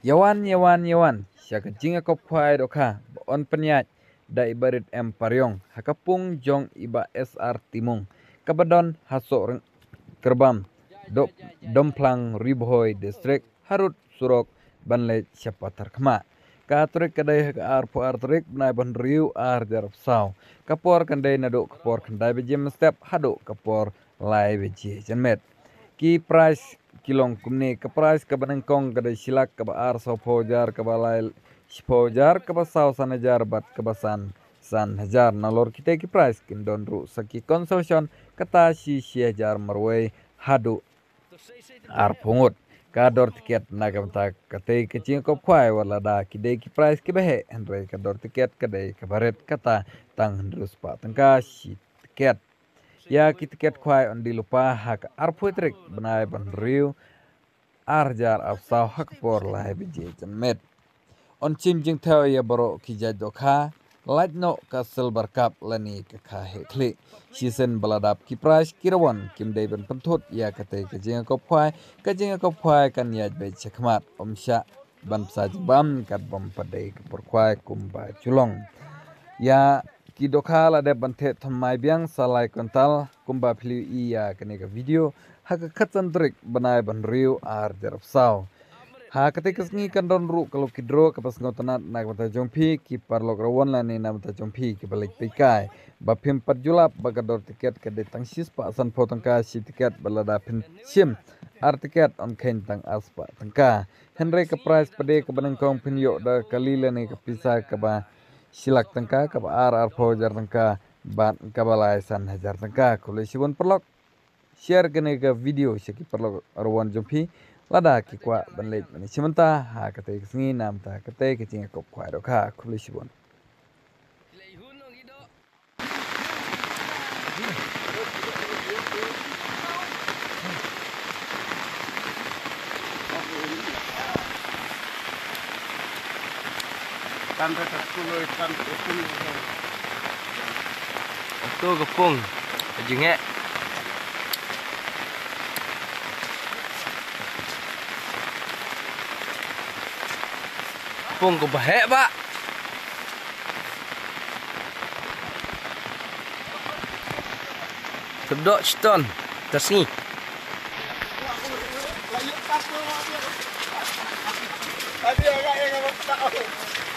Yawan yawan yawan siya jinga ko phai do kha on penyat da ibarit em paryong hakapung jong iba SR Timung kabadon hasok kerbam do domplang riboy district harut surok banle siapa terkema katrik kadai ar po ar trik na ban riu ar jarap sau kapor kandai nado kapor kandai beje step hado kapor lai beje janmet ki price kilong kumne ka price ka banang kong kadai silak ka ar so fojar ka balai fojar ka basau sanajar bat ka basan san hajar. Nalor kita ki price kin don ru saki consortium kata si si hajar marway hadu ar pungut. Kador tiket nagam ta kate kecing ko kwai wala da kidai ki price ki behe andre kador tiket kadai kabaret kata tang hendrus pa tangka si tiket ya ki tiket kwai on di lupa hak ar putrik benai ban riu arjar afsau hak por lai bije met. On chim jing theo ya baro ki jado kha light no ka silver cup lani ka kha he kli season baladap ki price kirawan kim dei ben penthut ya kate ka jinga ko phai ka jinga ko phai kan ya be chakmat omsha ban sa bam kat bom padai ka por khwai kum ba chulong. Ya ki dokha la de ban the thamai biang salai kontal kum ba phli i ya ka video. Ha ka khatsan trik banai ban riu ar jarap sao. Ha kate kasngi kan don ru kalau kidro kapas ngotanat nak mata jompi ki parlok rawon la ni na mata jompi ki balik pikai ba phim pat julap ba kador tiket ke de tang sis pa san pho tang ka si tiket balada phin sim. Ar tiket on khen tang as pa tang ka henry ka price pade ka banang kong phin yo da kalila ni ka pisa ka ba silak tang ka ka ba ar ar pho jar tang ka ban ka balai san hajar tang ka kule sibon perlok share kene ka video seki perlok rawon jompi lada ki kwa ban lek ni simanta ha kate kisngi nam ta kate ki chinga kop kwa ro kha khuli sibon Tanda sa kulo tanda sa kulo. Ito gapong. Kajinge. Gapong ko bahe ba? Kedok ston. Tasni. Tadi yang apa tahu.